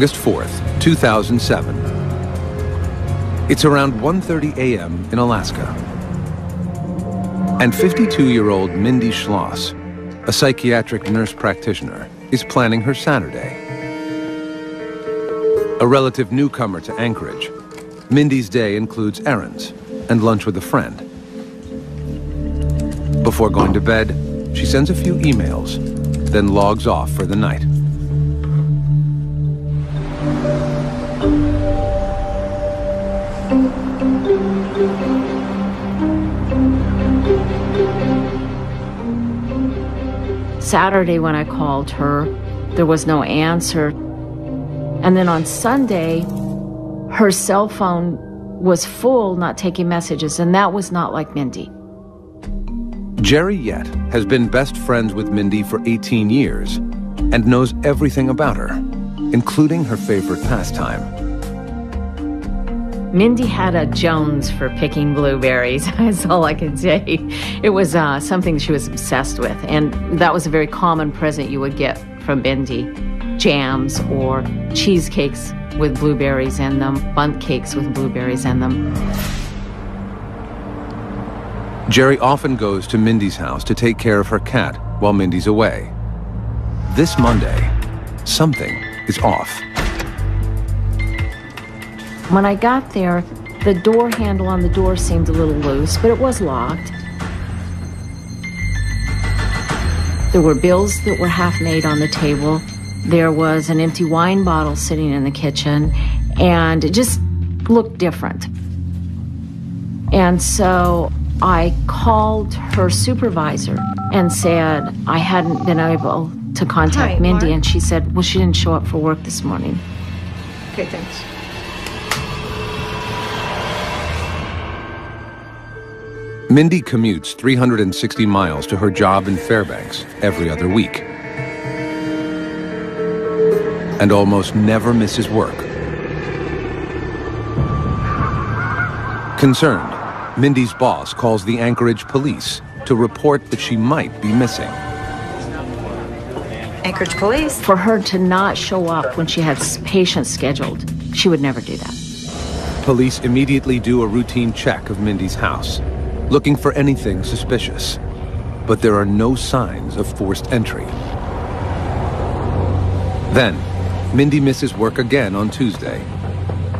August 4th, 2007. It's around 1.30 a.m. in Alaska. And 52-year-old Mindy Schloss, a psychiatric nurse practitioner, is planning her Saturday. A relative newcomer to Anchorage, Mindy's day includes errands and lunch with a friend. Before going to bed, she sends a few emails, then logs off for the night. Saturday, when I called her, there was no answer. And then on Sunday, her cell phone was full, not taking messages, and that was not like Mindy. Jerry Yet has been best friends with Mindy for 18 years and knows everything about her, including her favorite pastime. Mindy had a Jones for picking blueberries. That's all I can say. It was uh, something she was obsessed with, and that was a very common present you would get from Mindy jams or cheesecakes with blueberries in them, bundt cakes with blueberries in them. Jerry often goes to Mindy's house to take care of her cat while Mindy's away. This Monday, something is off. When I got there, the door handle on the door seemed a little loose, but it was locked. There were bills that were half made on the table. There was an empty wine bottle sitting in the kitchen, and it just looked different. And so I called her supervisor and said I hadn't been able to contact Hi, Mindy, Mark. and she said, Well, she didn't show up for work this morning. Okay, thanks. Mindy commutes 360 miles to her job in Fairbanks every other week and almost never misses work. Concerned, Mindy's boss calls the Anchorage police to report that she might be missing. Anchorage Police. For her to not show up when she had patients scheduled, she would never do that. Police immediately do a routine check of Mindy's house, looking for anything suspicious. But there are no signs of forced entry. Then, Mindy misses work again on Tuesday.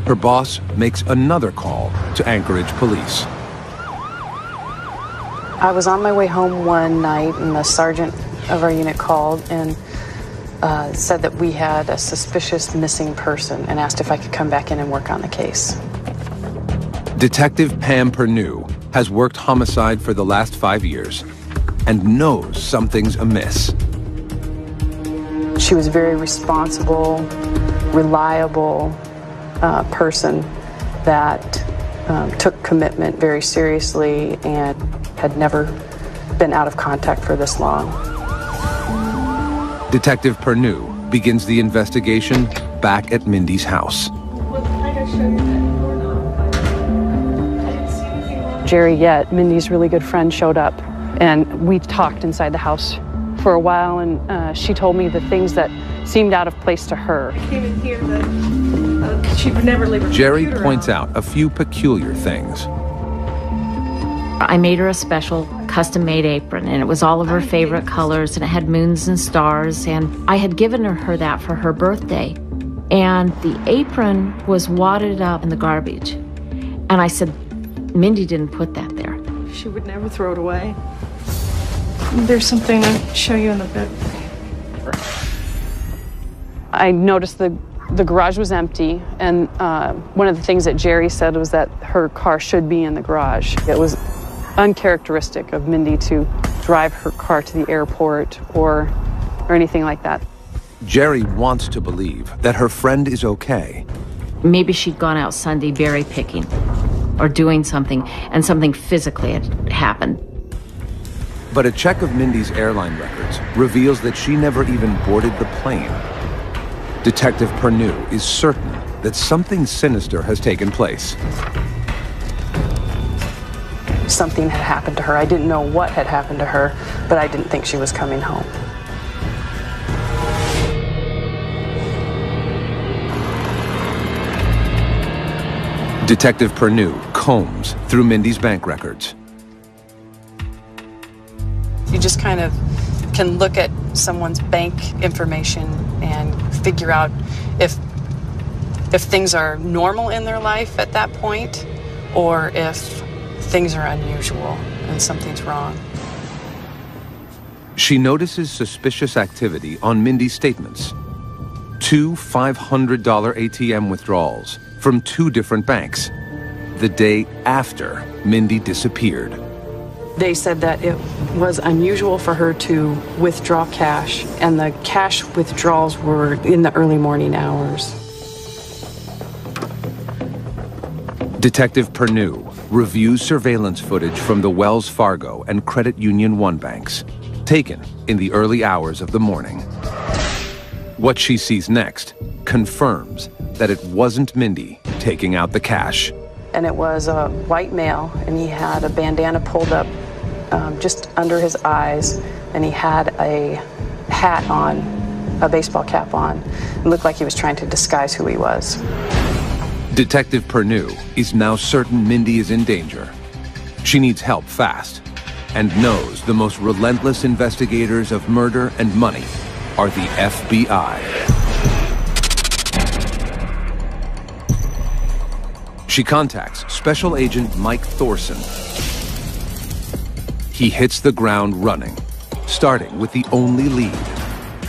Her boss makes another call to Anchorage police. I was on my way home one night, and the sergeant of our unit called and uh, said that we had a suspicious missing person and asked if I could come back in and work on the case. Detective Pam Pernew has worked homicide for the last five years and knows something's amiss. She was a very responsible, reliable uh, person that um, took commitment very seriously and had never been out of contact for this long. Detective Pernew begins the investigation back at Mindy's house. Jerry Yet, Mindy's really good friend, showed up, and we talked inside the house for a while, and uh, she told me the things that seemed out of place to her. Came in here that uh, she would never leave her Jerry points on. out a few peculiar things. I made her a special custom made apron, and it was all of her favorite colors, and it had moons and stars. And I had given her, her that for her birthday. And the apron was wadded up in the garbage. And I said, Mindy didn't put that there. She would never throw it away. There's something I'll show you in the bed. I noticed the the garage was empty, and uh, one of the things that Jerry said was that her car should be in the garage. It was uncharacteristic of Mindy to drive her car to the airport or or anything like that. Jerry wants to believe that her friend is okay, Maybe she'd gone out Sunday berry picking or doing something, and something physically had happened. but a check of Mindy's airline records reveals that she never even boarded the plane. Detective Pernew is certain that something sinister has taken place. Something had happened to her. I didn't know what had happened to her, but I didn't think she was coming home. Detective Pernew combs through Mindy's bank records. You just kind of can look at someone's bank information and figure out if if things are normal in their life at that point or if things are unusual and something's wrong. She notices suspicious activity on Mindy's statements. Two $500 ATM withdrawals from two different banks the day after Mindy disappeared. They said that it was unusual for her to withdraw cash, and the cash withdrawals were in the early morning hours. Detective Pernew reviews surveillance footage from the Wells Fargo and Credit Union One banks, taken in the early hours of the morning. What she sees next confirms that it wasn't Mindy taking out the cash. And it was a white male, and he had a bandana pulled up um, just under his eyes, and he had a hat on, a baseball cap on. It looked like he was trying to disguise who he was. Detective Pernew is now certain Mindy is in danger. She needs help fast and knows the most relentless investigators of murder and money are the FBI. She contacts Special Agent Mike Thorson. He hits the ground running, starting with the only lead,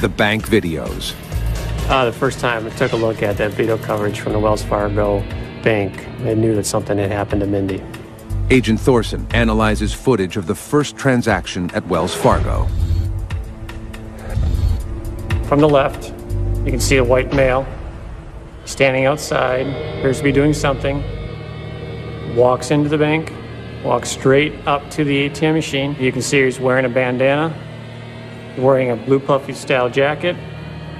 the bank videos. Uh, the first time I took a look at that video coverage from the Wells Fargo bank, I knew that something had happened to Mindy. Agent Thorson analyzes footage of the first transaction at Wells Fargo. From the left, you can see a white male standing outside, appears to be doing something, walks into the bank, walks straight up to the ATM machine. You can see he's wearing a bandana, wearing a blue puffy style jacket,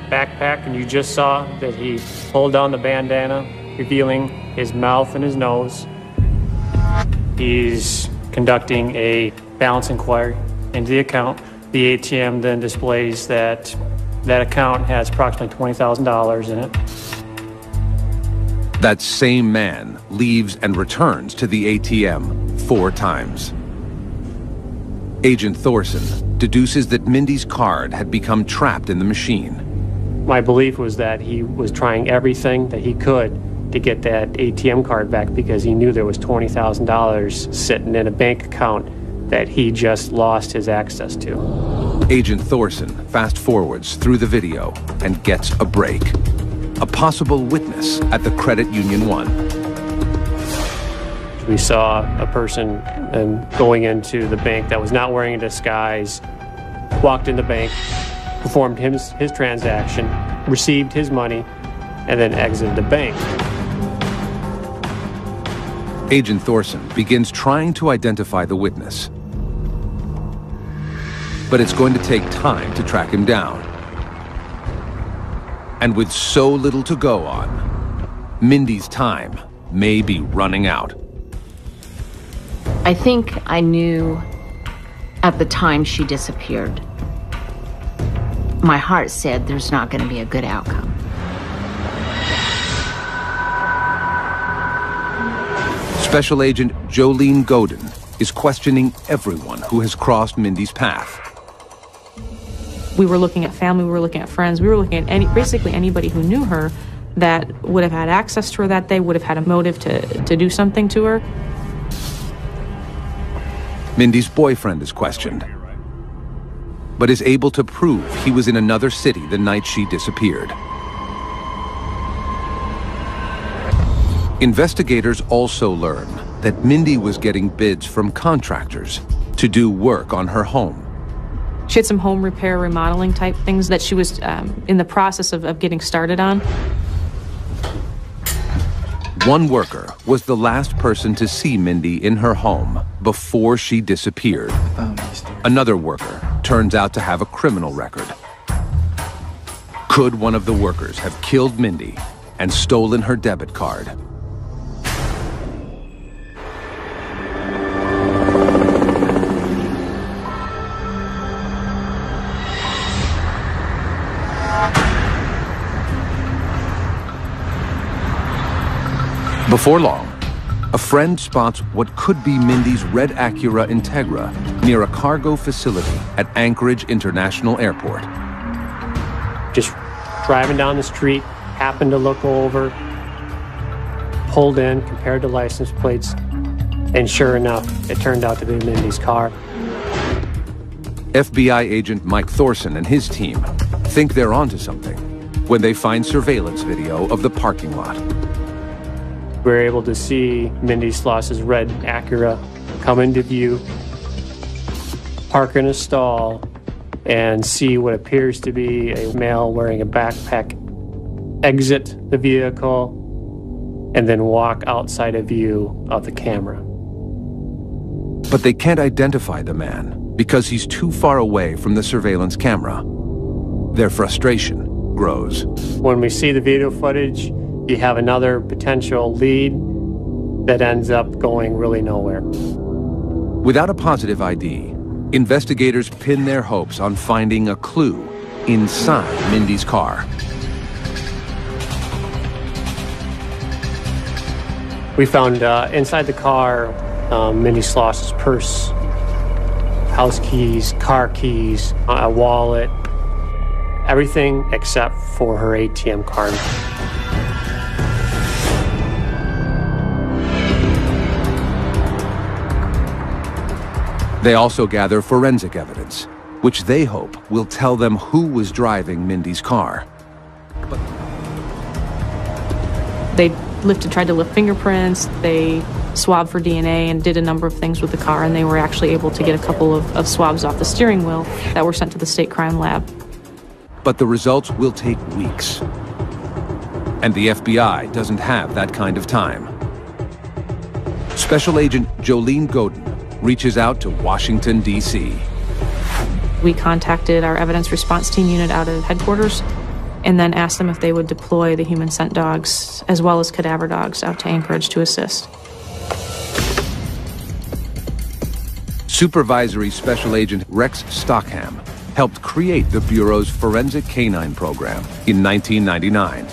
backpack, and you just saw that he pulled down the bandana, revealing his mouth and his nose. He's conducting a balance inquiry into the account. The ATM then displays that that account has approximately $20,000 in it. That same man leaves and returns to the ATM four times. Agent Thorson deduces that Mindy's card had become trapped in the machine. My belief was that he was trying everything that he could to get that ATM card back because he knew there was $20,000 sitting in a bank account that he just lost his access to. Agent Thorson fast forwards through the video and gets a break. A possible witness at the Credit Union One. We saw a person um, going into the bank that was not wearing a disguise, walked in the bank, performed his, his transaction, received his money, and then exited the bank. Agent Thorson begins trying to identify the witness. But it's going to take time to track him down. And with so little to go on, Mindy's time may be running out. I think I knew at the time she disappeared. My heart said there's not going to be a good outcome. Special Agent Jolene Godin is questioning everyone who has crossed Mindy's path. We were looking at family, we were looking at friends, we were looking at any, basically anybody who knew her that would have had access to her that day, would have had a motive to, to do something to her. Mindy's boyfriend is questioned, but is able to prove he was in another city the night she disappeared. Investigators also learn that Mindy was getting bids from contractors to do work on her home. She had some home repair, remodeling type things that she was um, in the process of, of getting started on. One worker was the last person to see Mindy in her home before she disappeared. Another worker turns out to have a criminal record. Could one of the workers have killed Mindy and stolen her debit card? Before long, a friend spots what could be Mindy's red Acura Integra near a cargo facility at Anchorage International Airport. Just driving down the street, happened to look over, pulled in, compared the license plates, and sure enough, it turned out to be Mindy's car. FBI agent Mike Thorson and his team think they're onto something when they find surveillance video of the parking lot. We were able to see Mindy Schloss's red Acura come into view, park in a stall, and see what appears to be a male wearing a backpack exit the vehicle and then walk outside of view of the camera. But they can't identify the man because he's too far away from the surveillance camera. Their frustration grows. When we see the video footage, you have another potential lead that ends up going really nowhere. Without a positive ID, investigators pin their hopes on finding a clue inside Mindy's car. We found uh, inside the car um, Mindy Schloss's purse, house keys, car keys, a wallet, everything except for her ATM card. They also gather forensic evidence, which they hope will tell them who was driving Mindy's car. They lifted, tried to lift fingerprints. They swabbed for DNA and did a number of things with the car, and they were actually able to get a couple of, of swabs off the steering wheel that were sent to the state crime lab. But the results will take weeks. And the FBI doesn't have that kind of time. Special Agent Jolene Godin reaches out to Washington, D.C. We contacted our evidence response team unit out of headquarters and then asked them if they would deploy the human scent dogs as well as cadaver dogs out to Anchorage to assist. Supervisory Special Agent Rex Stockham helped create the Bureau's Forensic Canine Program in 1999.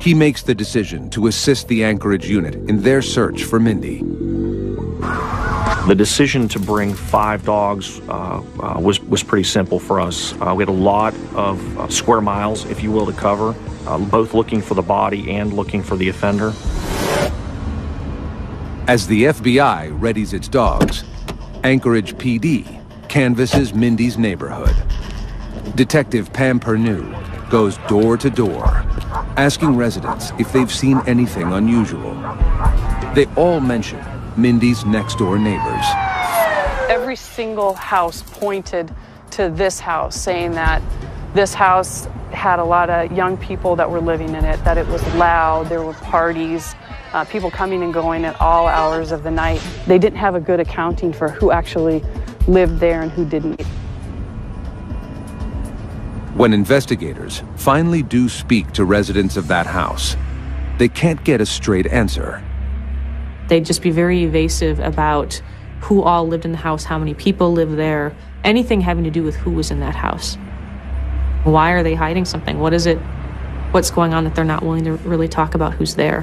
He makes the decision to assist the Anchorage unit in their search for Mindy. The decision to bring five dogs uh, uh, was, was pretty simple for us. Uh, we had a lot of uh, square miles, if you will, to cover, uh, both looking for the body and looking for the offender. As the FBI readies its dogs, Anchorage PD canvasses Mindy's neighborhood. Detective Pam Pernew goes door to door, asking residents if they've seen anything unusual. They all mention Mindy's next door neighbors. Every single house pointed to this house, saying that this house had a lot of young people that were living in it, that it was loud, there were parties, uh, people coming and going at all hours of the night. They didn't have a good accounting for who actually lived there and who didn't. When investigators finally do speak to residents of that house, they can't get a straight answer. They'd just be very evasive about who all lived in the house, how many people lived there, anything having to do with who was in that house. Why are they hiding something? What is it? What's going on that they're not willing to really talk about who's there?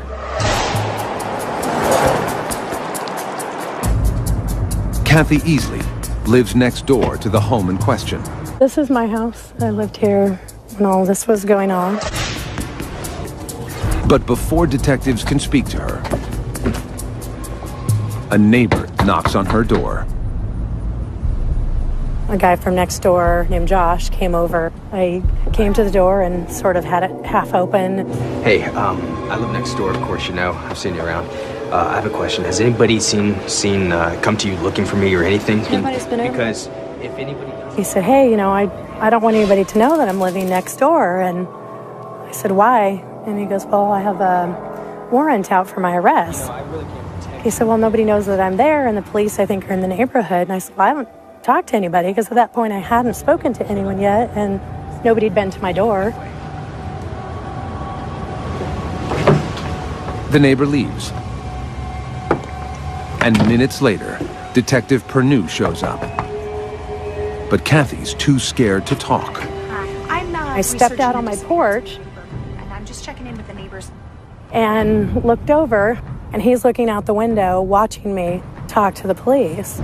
Kathy Easley lives next door to the home in question. This is my house. I lived here when all this was going on. But before detectives can speak to her, a neighbor knocks on her door. A guy from next door named Josh came over. I came to the door and sort of had it half open. Hey, um, I live next door, of course you know. I've seen you around. Uh, I have a question. Has anybody seen seen uh, come to you looking for me or anything? Nobody's been over. Because if anybody He said, Hey, you know, I, I don't want anybody to know that I'm living next door. And I said, Why? And he goes, Well, I have a warrant out for my arrest. He said, Well, nobody knows that I'm there, and the police, I think, are in the neighborhood. And I said, Well, I haven't talked to anybody because at that point I hadn't spoken to anyone yet, and nobody had been to my door. The neighbor leaves. And minutes later, Detective Pernew shows up. But Kathy's too scared to talk. I'm not. I stepped out on my porch and I'm just checking in with the neighbors. and looked over, and he's looking out the window watching me talk to the police.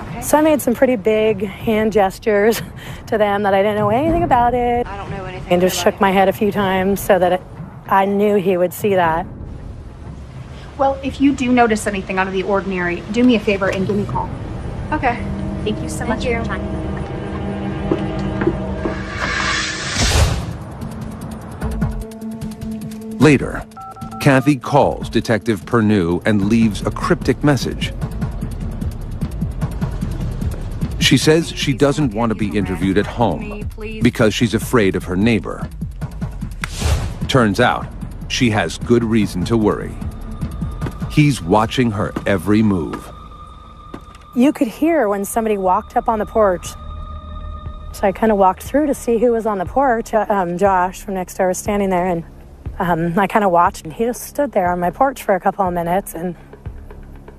Okay. So I made some pretty big hand gestures to them that I didn't know anything about it. I don't know anything. And just shook my head a few times so that it, I knew he would see that. Well, if you do notice anything out of the ordinary, do me a favor and give me a call. Okay. Thank you so much for your time. Later, Kathy calls Detective Pernew and leaves a cryptic message. She says she doesn't want to be interviewed at home because she's afraid of her neighbor. Turns out, she has good reason to worry. He's watching her every move. You could hear when somebody walked up on the porch. So I kind of walked through to see who was on the porch. Uh, Um, Josh from next door was standing there, and um, I kind of watched, and he just stood there on my porch for a couple of minutes, and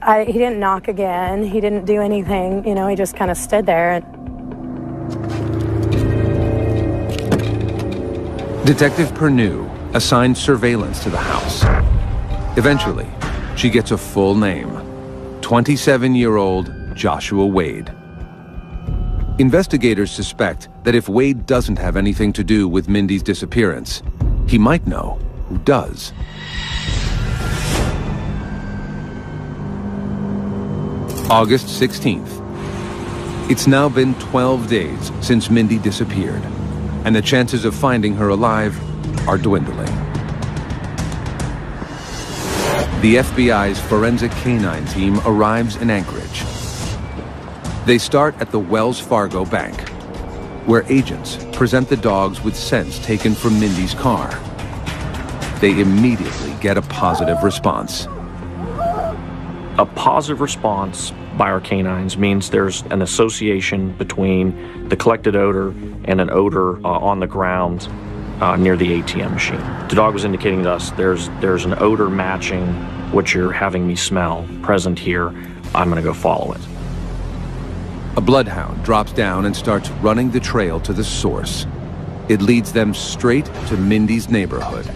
I, he didn't knock again. He didn't do anything. You know, he just kind of stood there. And Detective Pernew assigned surveillance to the house. Eventually, she gets a full name 27 year old Joshua Wade. Investigators suspect that if Wade doesn't have anything to do with Mindy's disappearance, he might know who does. August 16th. It's now been 12 days since Mindy disappeared, and the chances of finding her alive are dwindling. The FBI's forensic canine team arrives in Anchorage. They start at the Wells Fargo Bank, where agents present the dogs with scents taken from Mindy's car. They immediately get a positive response. A positive response by our canines means there's an association between the collected odor and an odor uh, on the ground uh, near the ATM machine. The dog was indicating to us there's there's an odor matching what you're having me smell present here. I'm going to go follow it. A bloodhound drops down and starts running the trail to the source. It leads them straight to Mindy's neighborhood.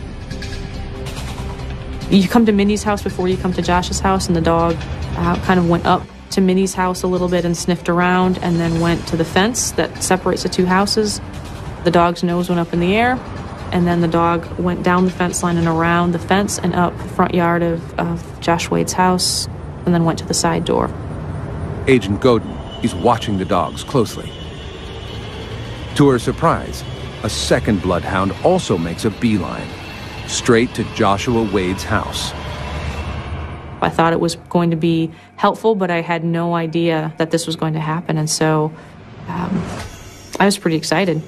You come to Minnie's house before you come to Josh's house, and the dog uh, kind of went up to Minnie's house a little bit and sniffed around, and then went to the fence that separates the two houses. The dog's nose went up in the air, and then the dog went down the fence line and around the fence and up the front yard of, of Josh Wade's house, and then went to the side door. Agent Godin is watching the dogs closely. To her surprise, a second bloodhound also makes a beeline, straight to Joshua Wade's house. I thought it was going to be helpful, but I had no idea that this was going to happen, and so um, I was pretty excited.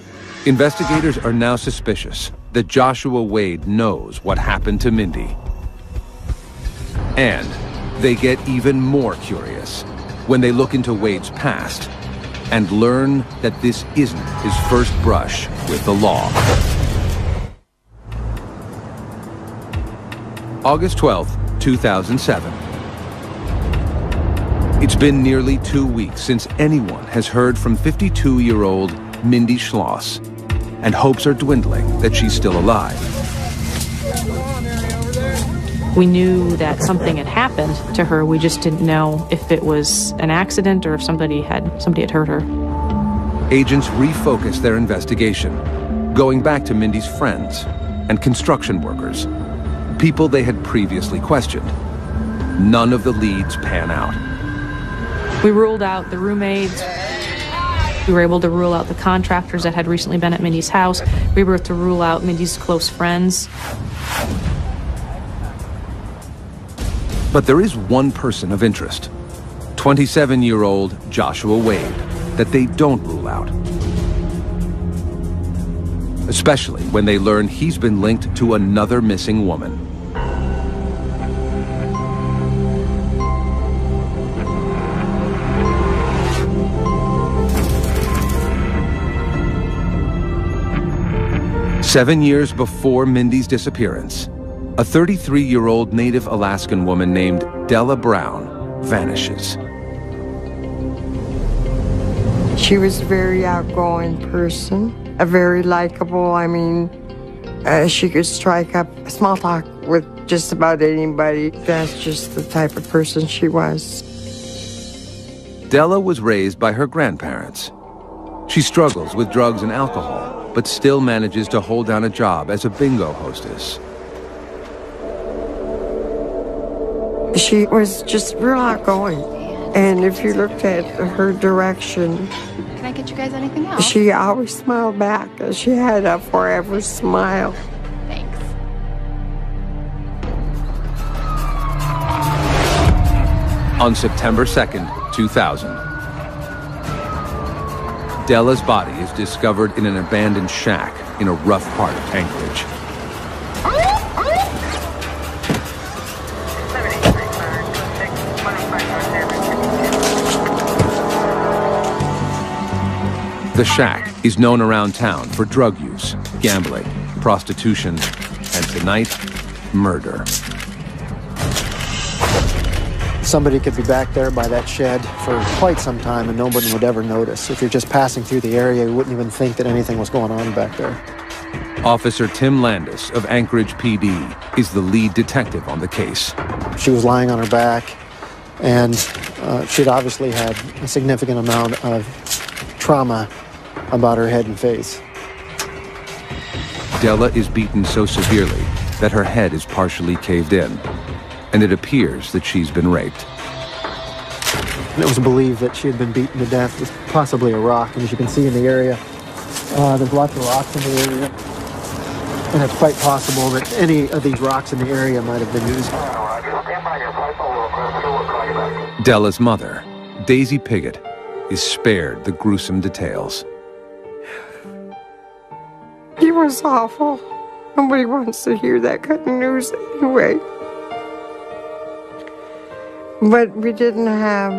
Investigators are now suspicious that Joshua Wade knows what happened to Mindy. And they get even more curious when they look into Wade's past and learn that this isn't his first brush with the law. August 12th, 2007. It's been nearly two weeks since anyone has heard from 52-year-old Mindy Schloss, and hopes are dwindling that she's still alive. We knew that something had happened to her. We just didn't know if it was an accident or if somebody had somebody had hurt her. Agents refocused their investigation, going back to Mindy's friends and construction workers, people they had previously questioned. None of the leads pan out. We ruled out the roommates. We were able to rule out the contractors that had recently been at Mindy's house. We were able to rule out Mindy's close friends. But there is one person of interest 27 year old Joshua Wade that they don't rule out. Especially when they learn he's been linked to another missing woman. Seven years before Mindy's disappearance, a 33 year old native Alaskan woman named Della Brown vanishes. She was a very outgoing person, a very likable, I mean, Uh, she could strike up a small talk with just about anybody. That's just the type of person she was. Della was raised by her grandparents. She struggles with drugs and alcohol, but still manages to hold down a job as a bingo hostess. She was just real outgoing. And if you looked at her direction, Can I get you guys anything else? she always smiled back. She had a forever smile. Thanks. On September 2nd, 2000, Della's body is discovered in an abandoned shack in a rough part of Anchorage. The shack is known around town for drug use, gambling, prostitution, and tonight, murder. Somebody could be back there by that shed for quite some time and nobody would ever notice. If you're just passing through the area, you wouldn't even think that anything was going on back there. Officer Tim Landis of Anchorage PD is the lead detective on the case. She was lying on her back, and uh, she'd obviously had a significant amount of trauma about her head and face. Della is beaten so severely that her head is partially caved in, and it appears that she's been raped. And it was believed that she had been beaten to death with possibly a rock. And as you can see in the area, uh, there's lots of rocks in the area. And it's quite possible that any of these rocks in the area might have been used. Della's mother, Daisy Piggott, is spared the gruesome details. He was awful. Nobody wants to hear that kind of news anyway. But we didn't have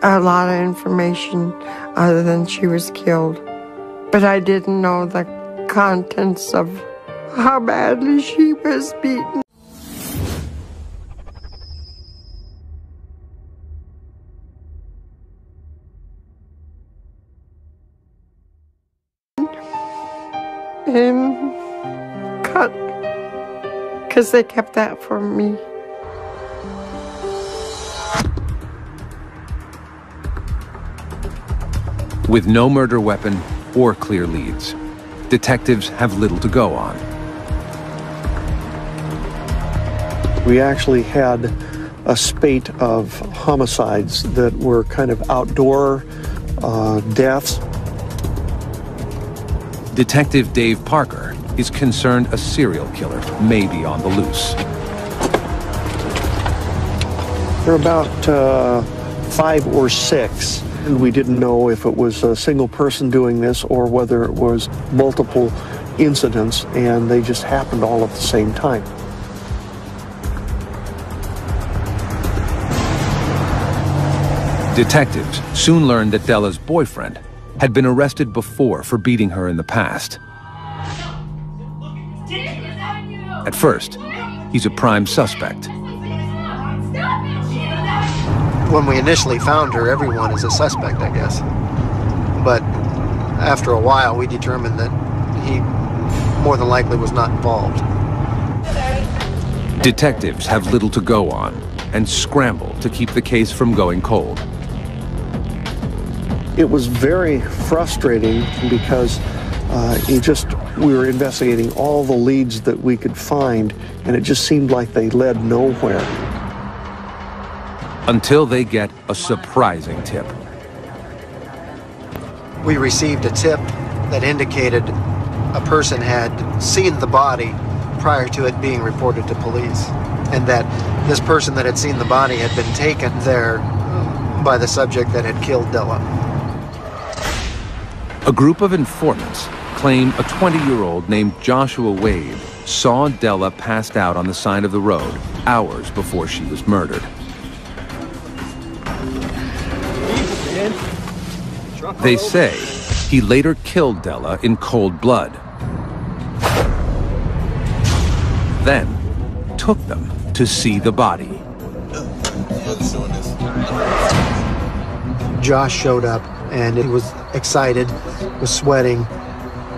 a lot of information other than she was killed. But I didn't know the contents of how badly she was beaten. And cut because they kept that from me. With no murder weapon or clear leads, detectives have little to go on. We actually had a spate of homicides that were kind of outdoor uh, deaths. Detective Dave Parker is concerned a serial killer may be on the loose. There are about uh, five or six, and we didn't know if it was a single person doing this or whether it was multiple incidents, and they just happened all at the same time. Detectives soon learned that Della's boyfriend had been arrested before for beating her in the past. At first, he's a prime suspect. When we initially found her, everyone is a suspect, I guess. But after a while, we determined that he more than likely was not involved. Detectives have little to go on and scramble to keep the case from going cold. It was very frustrating because uh, it just we were investigating all the leads that we could find, and it just seemed like they led nowhere. Until they get a surprising tip. We received a tip that indicated a person had seen the body prior to it being reported to police, and that this person that had seen the body had been taken there by the subject that had killed Della. A group of informants claim a 20-year-old named Joshua Wade saw Della passed out on the side of the road hours before she was murdered. They say he later killed Della in cold blood. Then took them to see the body. Josh showed up and he was excited, was sweating,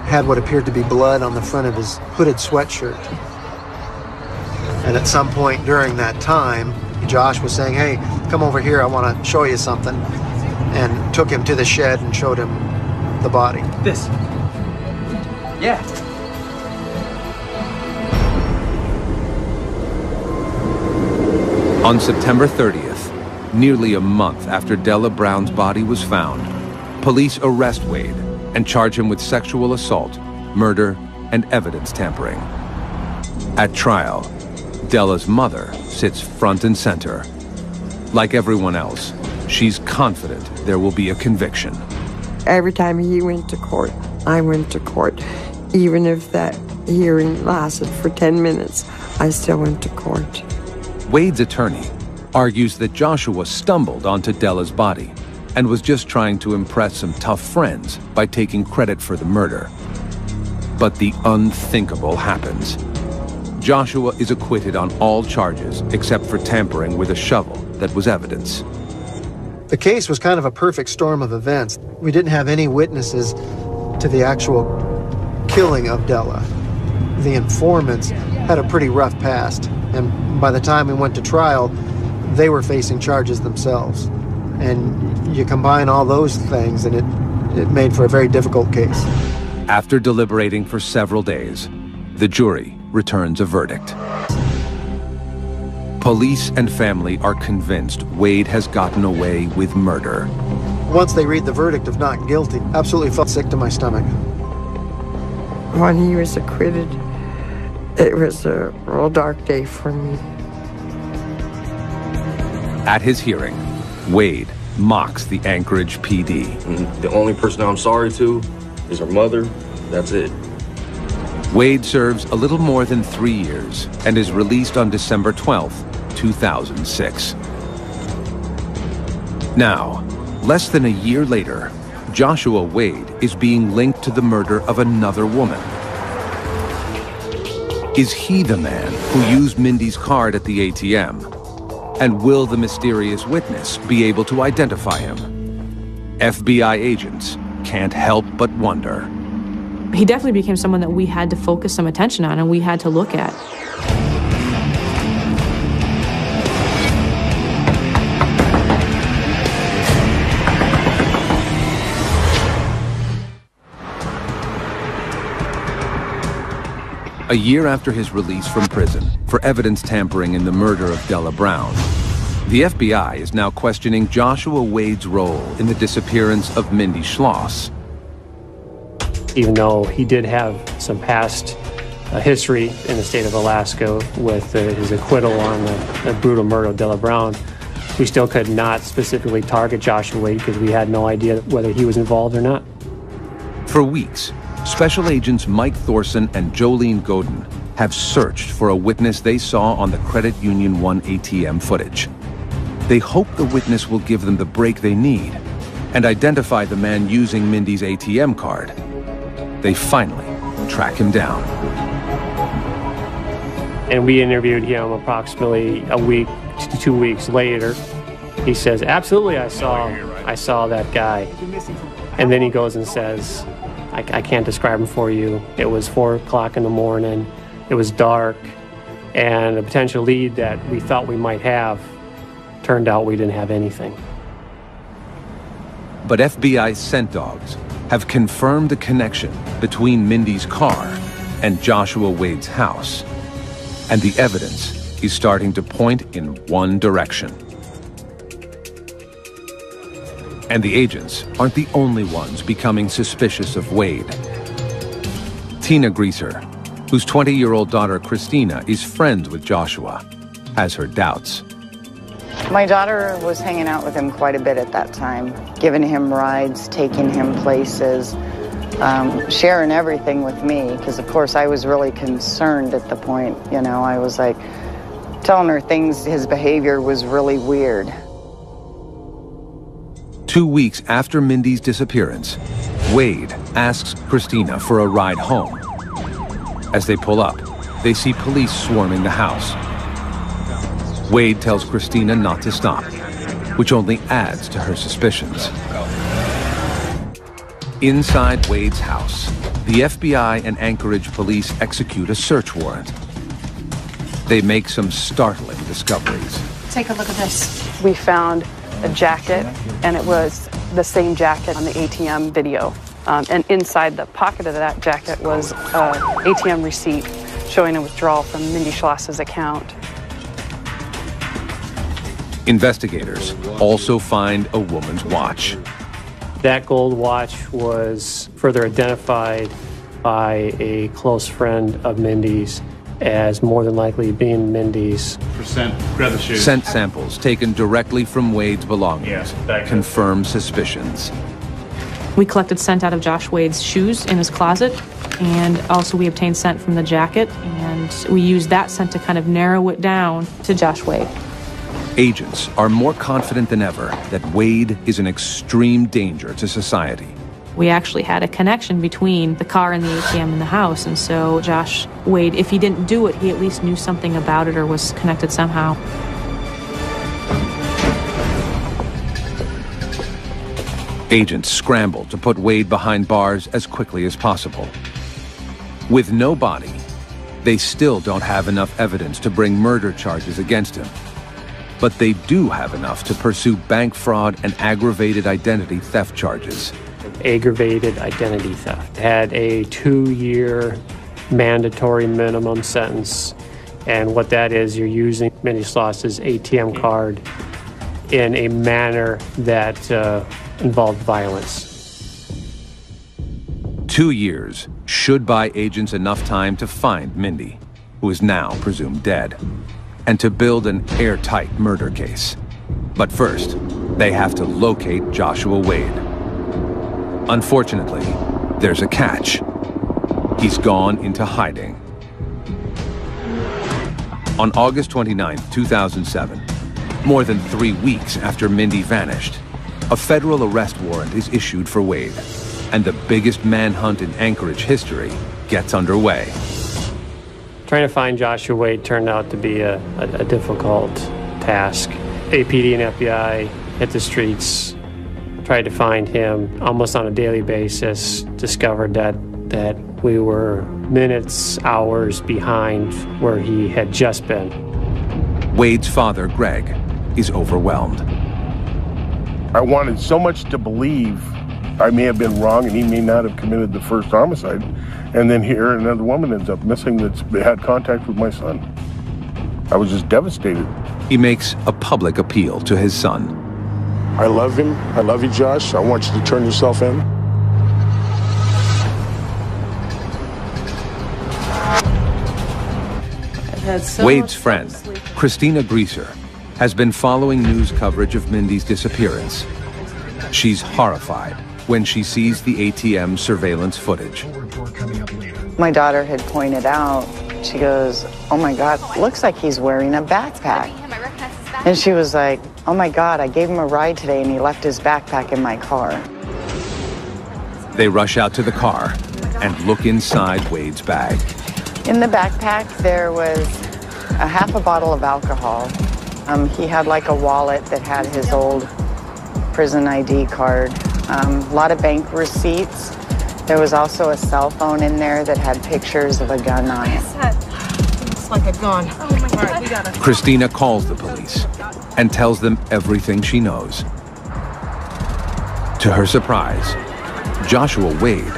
had what appeared to be blood on the front of his hooded sweatshirt. And at some point during that time, Josh was saying, Hey, come over here, I want to show you something. And took him to the shed and showed him the body. This. Yeah. On September 30th, nearly a month after Della Brown's body was found, police arrest Wade and charge him with sexual assault, murder, and evidence tampering. At trial, Della's mother sits front and center. Like everyone else, she's confident there will be a conviction. Every time he went to court, I went to court. Even if that hearing lasted for 10 minutes, I still went to court. Wade's attorney argues that Joshua stumbled onto Della's body and was just trying to impress some tough friends by taking credit for the murder. But the unthinkable happens. Joshua is acquitted on all charges except for tampering with a shovel that was evidence. The case was kind of a perfect storm of events. We didn't have any witnesses to the actual killing of Della. The informants had a pretty rough past, and by the time we went to trial, they were facing charges themselves. And you combine all those things, and it, it made for a very difficult case. After deliberating for several days, the jury returns a verdict. Police and family are convinced Wade has gotten away with murder. Once they read the verdict of not guilty, absolutely felt sick to my stomach. When he was acquitted, it was a real dark day for me. At his hearing, Wade mocks the Anchorage PD. Mm, the only person I'm sorry to is her mother. That's it. Wade serves a little more than three years and is released on December 12, 2006. Now, less than a year later, Joshua Wade is being linked to the murder of another woman. Is he the man who used Mindy's card at the ATM? And will the mysterious witness be able to identify him? FBI agents can't help but wonder. He definitely became someone that we had to focus some attention on and we had to look at. A year after his release from prison for evidence tampering in the murder of Della Brown, the FBI is now questioning Joshua Wade's role in the disappearance of Mindy Schloss. Even though he did have some past uh, history in the state of Alaska with uh, his acquittal on the, the, brutal murder of Della Brown, we still could not specifically target Joshua Wade because we had no idea whether he was involved or not. For weeks, Special Agents Mike Thorson and Jolene Godin have searched for a witness they saw on the Credit Union 1 ATM footage. They hope the witness will give them the break they need and identify the man using Mindy's ATM card. They finally track him down. And we interviewed him approximately a week to two weeks later. He says, absolutely, I saw, I saw that guy. And then he goes and says, I, I can't describe them for you. It was four o'clock in the morning. It was dark, and a potential lead that we thought we might have turned out we didn't have anything. But FBI scent dogs have confirmed a connection between Mindy's car and Joshua Wade's house. And the evidence is starting to point in one direction. And the agents aren't the only ones becoming suspicious of Wade. Tina Greaser, whose 20-year-old daughter Christina is friends with Joshua, has her doubts. My daughter was hanging out with him quite a bit at that time, giving him rides, taking him places, um, sharing everything with me, because of course I was really concerned at the point, you know, I was like telling her things, his behavior was really weird. Two weeks after Mindy's disappearance, Wade asks Christina for a ride home. As they pull up, they see police swarming the house. Wade tells Christina not to stop, which only adds to her suspicions. Inside Wade's house, the FBI and Anchorage police execute a search warrant. They make some startling discoveries. Take a look at this. We found a jacket, and it was the same jacket on the ATM video. Um, and inside the pocket of that jacket was an ATM receipt showing a withdrawal from Mindy Schloss's account. Investigators also find a woman's watch. That gold watch was further identified by a close friend of Mindy's as more than likely being Mindy's. Percent, grab the shoes. Scent samples taken directly from Wade's belongings confirm suspicions. We collected scent out of Josh Wade's shoes in his closet, and also we obtained scent from the jacket, and we used that scent to kind of narrow it down to Josh Wade. Agents are more confident than ever that Wade is an extreme danger to society. We actually had a connection between the car and the ATM in the house, and so Josh Wade, if he didn't do it, he at least knew something about it or was connected somehow. Agents scramble to put Wade behind bars as quickly as possible. With no body, they still don't have enough evidence to bring murder charges against him. But they do have enough to pursue bank fraud and aggravated identity theft charges. Aggravated identity theft had a two year mandatory minimum sentence. And what that is, you're using Mindy Schloss's ATM card in a manner that uh, involved violence. Two years should buy agents enough time to find Mindy, who is now presumed dead, and to build an airtight murder case. But first, they have to locate Joshua Wade. Unfortunately, there's a catch. He's gone into hiding. On August 29, 2007, more than three weeks after Mindy vanished, a federal arrest warrant is issued for Wade, and the biggest manhunt in Anchorage history gets underway. Trying to find Joshua Wade turned out to be a, a, a difficult task. APD and FBI hit the streets, tried to find him almost on a daily basis, discovered that, that we were minutes, hours behind where he had just been. Wade's father, Greg, is overwhelmed. I wanted so much to believe I may have been wrong and he may not have committed the first homicide. And then here another woman ends up missing that's had contact with my son. I was just devastated. He makes a public appeal to his son. I love him. I love you, Josh. I want you to turn yourself in. Wade's friend, Christina Greaser, has been following news coverage of Mindy's disappearance. She's horrified when she sees the ATM surveillance footage. My daughter had pointed out, she goes, Oh my God, looks like he's wearing a backpack. And she was like, Oh my God, I gave him a ride today and he left his backpack in my car. They rush out to the car and look inside Wade's bag. In the backpack, there was a half a bottle of alcohol. Um, he had like a wallet that had his old prison ID card, um, a lot of bank receipts. There was also a cell phone in there that had pictures of a gun on it. It's like a gun. My God, we gotta. Christina calls the police and tells them everything she knows. To her surprise, Joshua Wade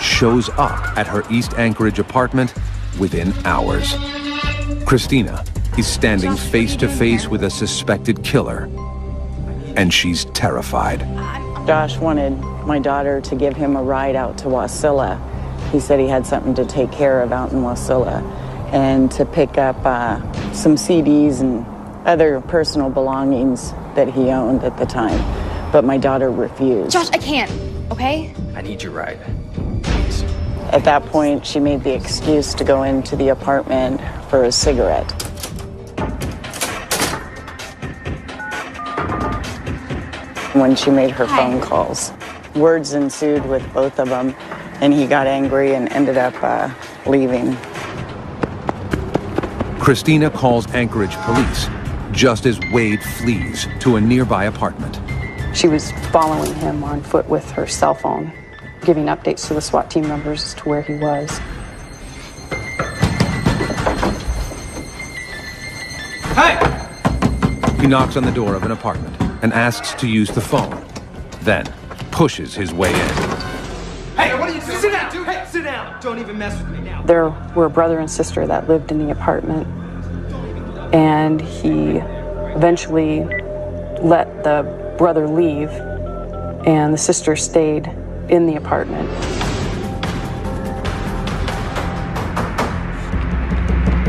shows up at her East Anchorage apartment within hours. Christina is standing face to face with a suspected killer, and she's terrified. Josh wanted my daughter to give him a ride out to Wasilla. He said he had something to take care of out in Wasilla and to pick up uh, some CDs and other personal belongings that he owned at the time. But my daughter refused. Josh, I can't, okay? I need your ride. At that point, she made the excuse to go into the apartment for a cigarette. When she made her Hi. phone calls, words ensued with both of them, and he got angry and ended up uh, leaving. Christina calls Anchorage police just as Wade flees to a nearby apartment. She was following him on foot with her cell phone. giving updates to the SWAT team members as to where he was. Hey! He knocks on the door of an apartment and asks to use the phone, then pushes his way in. Don't even mess with me now. There were a brother and sister that lived in the apartment, and he eventually let the brother leave, and the sister stayed in the apartment.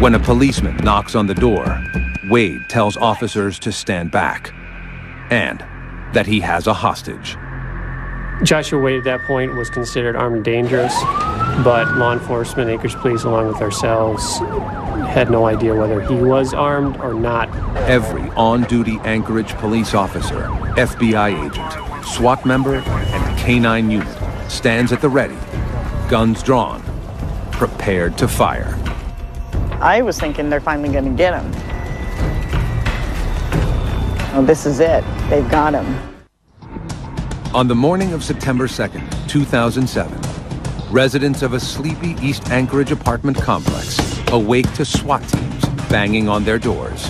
When a policeman knocks on the door, Wade tells officers to stand back and that he has a hostage. Joshua Wade at that point was considered armed and dangerous, but law enforcement, Anchorage Police, along with ourselves, had no idea whether he was armed or not. Every on duty Anchorage police officer, FBI agent, SWAT member, and K9 unit stands at the ready, guns drawn, prepared to fire. I was thinking they're finally going to get him. Oh, this is it. They've got him. On the morning of September 2nd, 2007, residents of a sleepy East Anchorage apartment complex awake to SWAT teams banging on their doors.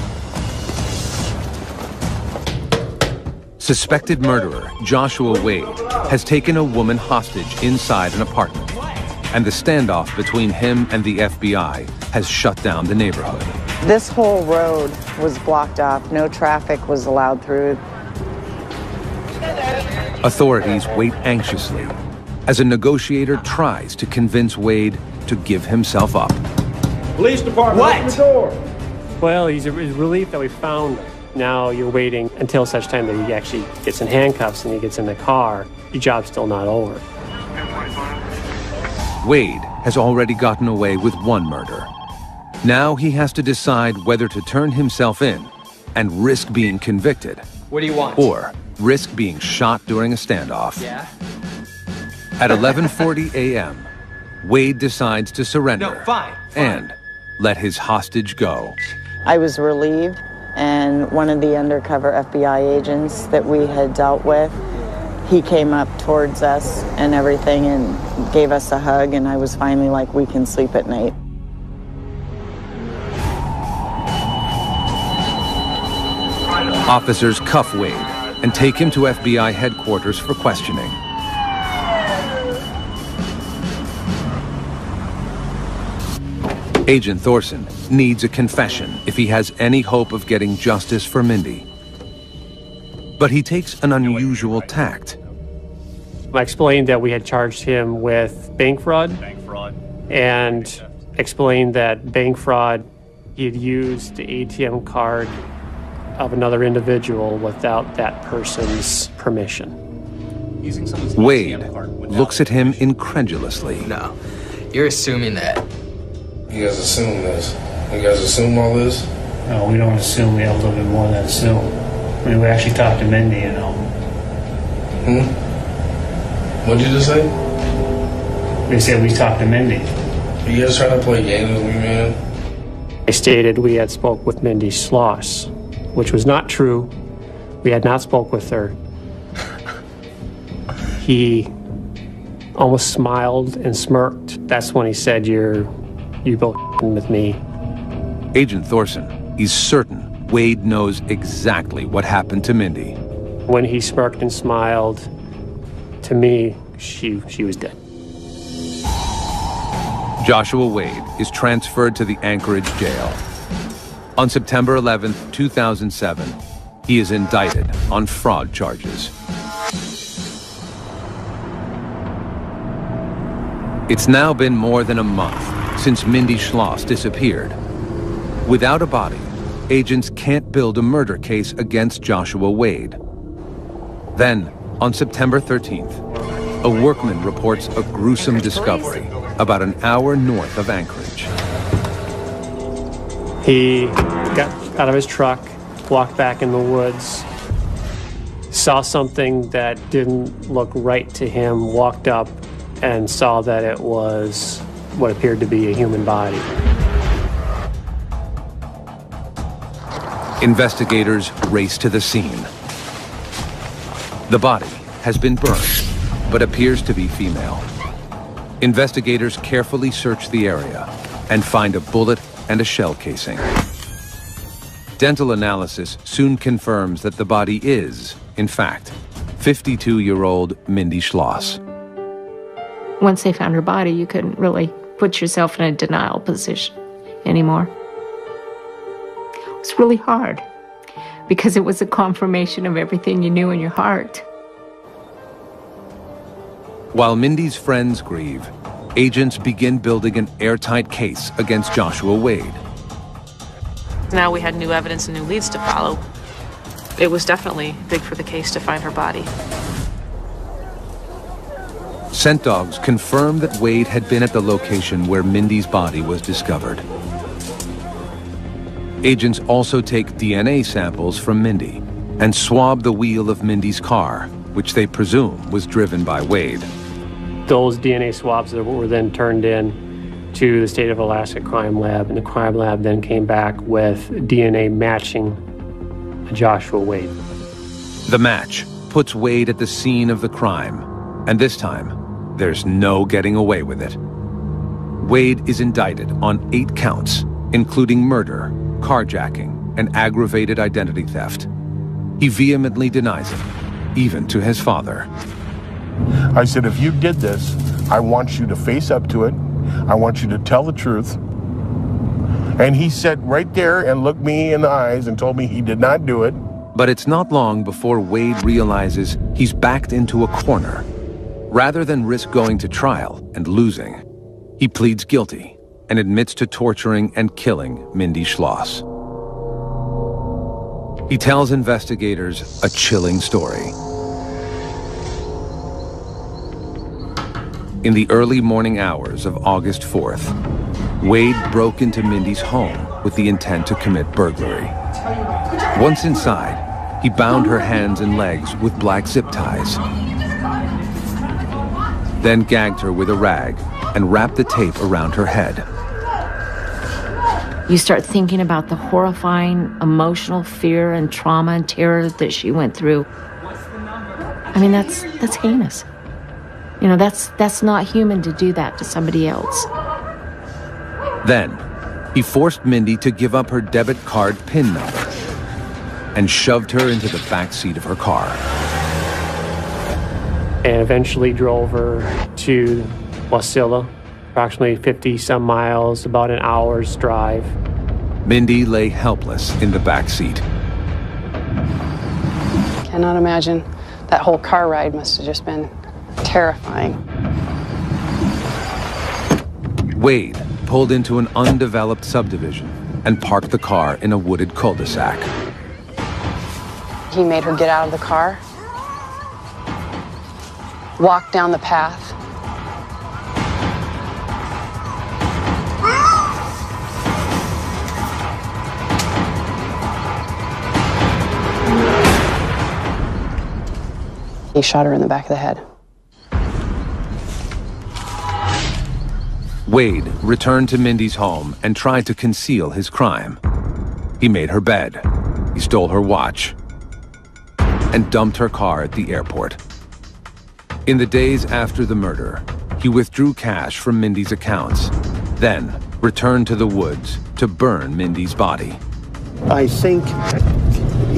Suspected murderer Joshua Wade has taken a woman hostage inside an apartment, and the standoff between him and the FBI has shut down the neighborhood. This whole road was blocked off. No traffic was allowed through. Authorities wait anxiously as a negotiator tries to convince Wade to give himself up. Police department, What? open the door. Well, he's, he's relieved that we found him. Now you're waiting until such time that he actually gets in handcuffs and he gets in the car. Your job's still not over. Wade has already gotten away with one murder. Now he has to decide whether to turn himself in and risk being convicted What do you want? or risk being shot during a standoff. Yeah? At 11:40 a.m., Wade decides to surrender No, fine. and let his hostage go. I was relieved, and one of the undercover FBI agents that we had dealt with, he came up towards us and everything and gave us a hug, and I was finally like, we can sleep at night. Officers cuff Wade and take him to FBI headquarters for questioning. Agent Thorson needs a confession if he has any hope of getting justice for Mindy. But he takes an unusual tact. I explained that we had charged him with bank fraud. Bank fraud. And explained that bank fraud, he had used the ATM card of another individual without that person's permission. Using Wade ATM card without- looks at him incredulously. No. You're assuming that. You guys assume this. You guys assume all this? No, we don't assume. We have a little bit more than assume. I mean, we actually talked to Mindy, you know. Hmm? What'd you just say? They said we talked to Mindy. You guys trying to play games with me, man? I stated we had spoke with Mindy Schloss, which was not true. We had not spoke with her. he almost smiled and smirked. That's when he said, "You're, you both with me." Agent Thorson is certain Wade knows exactly what happened to Mindy. When he smirked and smiled, to me, she she was dead. Joshua Wade is transferred to the Anchorage jail. On September 11, 2007, he is indicted on fraud charges. It's now been more than a month since Mindy Schloss disappeared. Without a body, agents can't build a murder case against Joshua Wade. Then, on September 13th, a workman reports a gruesome discovery about an hour north of Anchorage. He got out of his truck, walked back in the woods, saw something that didn't look right to him, walked up and saw that it was what appeared to be a human body. Investigators race to the scene. The body has been burned, but appears to be female. Investigators carefully search the area and find a bullet and a shell casing. Dental analysis soon confirms that the body is, in fact, 52-year-old Mindy Schloss. Once they found her body, you couldn't really put yourself in a denial position anymore. It was really hard because it was a confirmation of everything you knew in your heart. While Mindy's friends grieve, agents begin building an airtight case against Joshua Wade. Now we had new evidence and new leads to follow. It was definitely big for the case to find her body. Scent dogs confirmed that Wade had been at the location where Mindy's body was discovered. Agents also take DNA samples from Mindy and swab the wheel of Mindy's car, which they presume was driven by Wade. Those DNA swabs were then turned in to the state of Alaska crime lab, and the crime lab then came back with DNA matching Joshua Wade. The match puts Wade at the scene of the crime, and this time, there's no getting away with it. Wade is indicted on eight counts, including murder, carjacking, and aggravated identity theft. He vehemently denies it, even to his father. I said, if you did this, I want you to face up to it. I want you to tell the truth. And he sat right there and looked me in the eyes and told me he did not do it. But it's not long before Wade realizes he's backed into a corner. Rather than risk going to trial and losing, he pleads guilty and admits to torturing and killing Mindy Schloss. He tells investigators a chilling story. In the early morning hours of August 4th, Wade broke into Mindy's home with the intent to commit burglary. Once inside, he bound her hands and legs with black zip ties, then gagged her with a rag and wrapped the tape around her head. You start thinking about the horrifying emotional fear and trauma and terror that she went through. I mean, that's that's heinous. You know, that's that's not human to do that to somebody else. Then, he forced Mindy to give up her debit card PIN number and shoved her into the back seat of her car. And eventually drove her to Wasilla, approximately 50 some miles, about an hour's drive. Mindy lay helpless in the back seat. Cannot imagine. That whole car ride must have just been terrifying. Wade pulled into an undeveloped subdivision and parked the car in a wooded cul-de-sac. He made her get out of the car, walk down the path. He shot her in the back of the head. Wade returned to Mindy's home and tried to conceal his crime. He made her bed, he stole her watch, and dumped her car at the airport. In the days after the murder, he withdrew cash from Mindy's accounts, then returned to the woods to burn Mindy's body. I think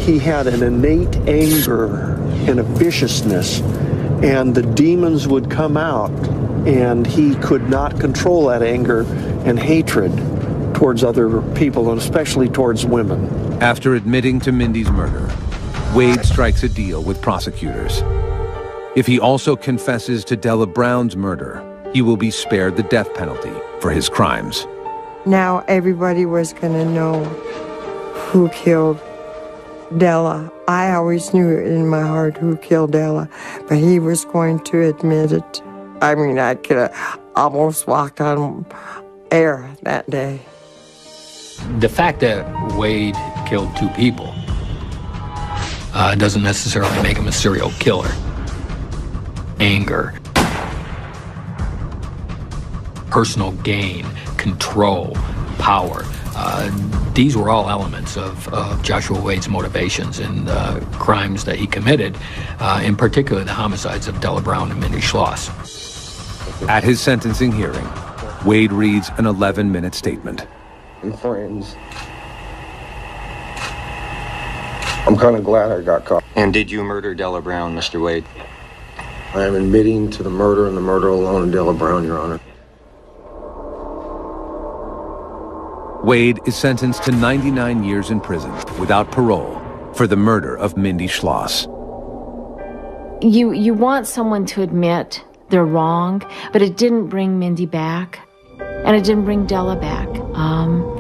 he had an innate anger and a viciousness, and the demons would come out, and he could not control that anger and hatred towards other people, and especially towards women. After admitting to Mindy's murder, Wade strikes a deal with prosecutors. If he also confesses to Della Brown's murder, he will be spared the death penalty for his crimes. Now everybody was going to know who killed Della. I always knew in my heart who killed Della, but he was going to admit it. I mean, I could have almost walked on air that day. The fact that Wade killed two people uh, doesn't necessarily make him a serial killer. Anger, personal gain, control, power. Uh, These were all elements of, of Joshua Wade's motivations and uh, crimes that he committed, uh, in particular the homicides of Della Brown and Mindy Schloss. At his sentencing hearing, Wade reads an 11 minute statement. And friends. I'm kind of glad I got caught. And did you murder Della Brown, Mr. Wade? I am admitting to the murder and the murder alone of Della Brown, Your Honor. Wade is sentenced to 99 years in prison without parole for the murder of Mindy Schloss. You you want someone to admit they're wrong, but it didn't bring Mindy back, and it didn't bring Della back. Um,